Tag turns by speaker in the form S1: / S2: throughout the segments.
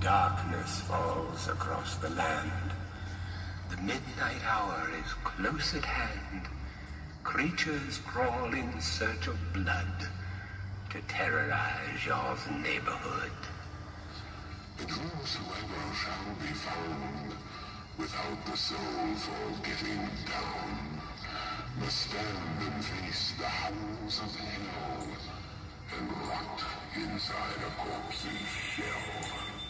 S1: Darkness falls across the land. The midnight hour is close at hand. Creatures crawl in search of blood to terrorize your neighborhood.
S2: But whosoever shall be found without the soul for getting down must stand and face the hounds of hell and rot inside a corpse's shell.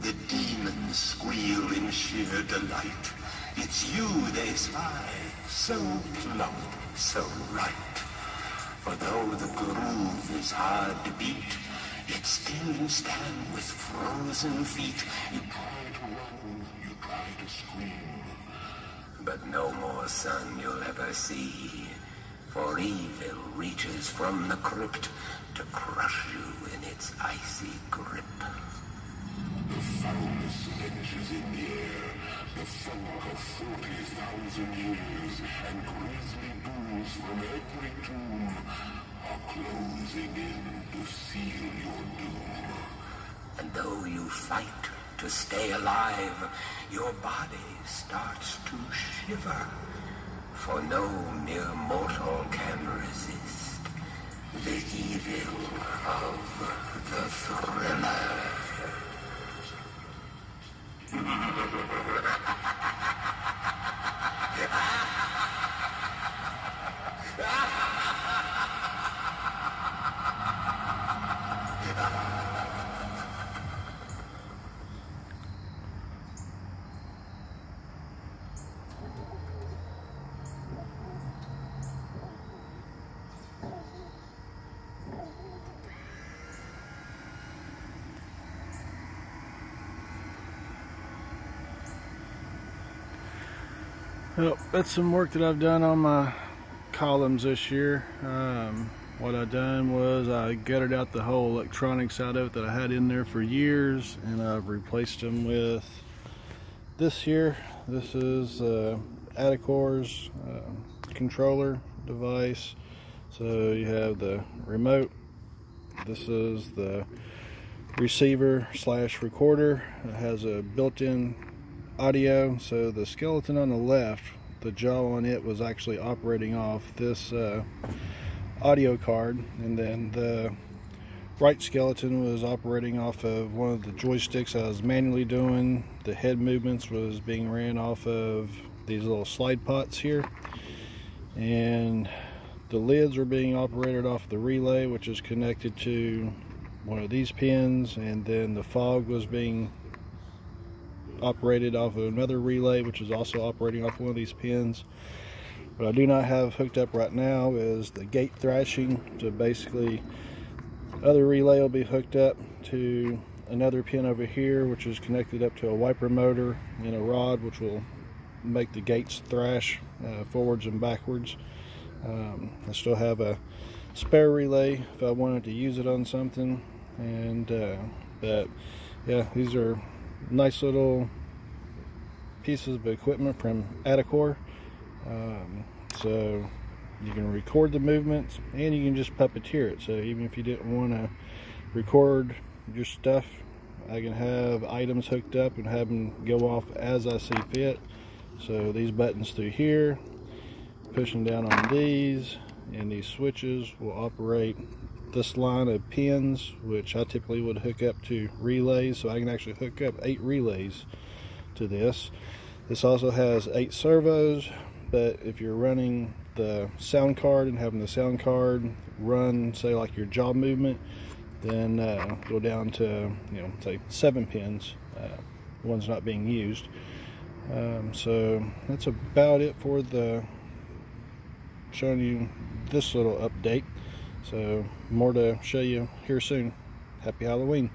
S1: The demons squeal in sheer delight. It's you they spy, so plump, so right. For though the groove is hard to beat, yet still you stand with frozen feet.
S2: You try to run, you try to scream,
S1: But no more sun you'll ever see. For evil reaches from the crypt to crush you in its icy grip.
S2: Ventures in the air, the fog of forty thousand years, and grisly dooms from every tomb are closing in to seal your doom.
S1: And though you fight to stay alive, your body starts to shiver. For no mere mortal can resist the evil
S3: Well, that's some work that I've done on my columns this year. Um, what I done was I gutted out the whole electronics out of it that I had in there for years and I've replaced them with this here. This is uh, uh, controller device. So you have the remote. This is the receiver slash recorder. It has a built-in audio so the skeleton on the left the jaw on it was actually operating off this uh, audio card and then the right skeleton was operating off of one of the joysticks I was manually doing. The head movements was being ran off of these little slide pots here and the lids were being operated off the relay which is connected to one of these pins and then the fog was being operated off of another relay which is also operating off one of these pins. What I do not have hooked up right now is the gate thrashing so basically other relay will be hooked up to another pin over here which is connected up to a wiper motor and a rod which will make the gates thrash uh, forwards and backwards. Um, I still have a spare relay if I wanted to use it on something and uh, but yeah these are nice little pieces of equipment from Adacor. Um, so you can record the movements and you can just puppeteer it. So even if you didn't want to record your stuff, I can have items hooked up and have them go off as I see fit. So these buttons through here, pushing down on these, and these switches will operate this line of pins, which I typically would hook up to relays. So I can actually hook up eight relays to this. This also has eight servos, but if you're running the sound card and having the sound card run, say like your jaw movement, then uh, go down to, you know, say seven pins, uh, one's not being used. Um, so that's about it for the showing you this little update. So more to show you here soon. Happy Halloween.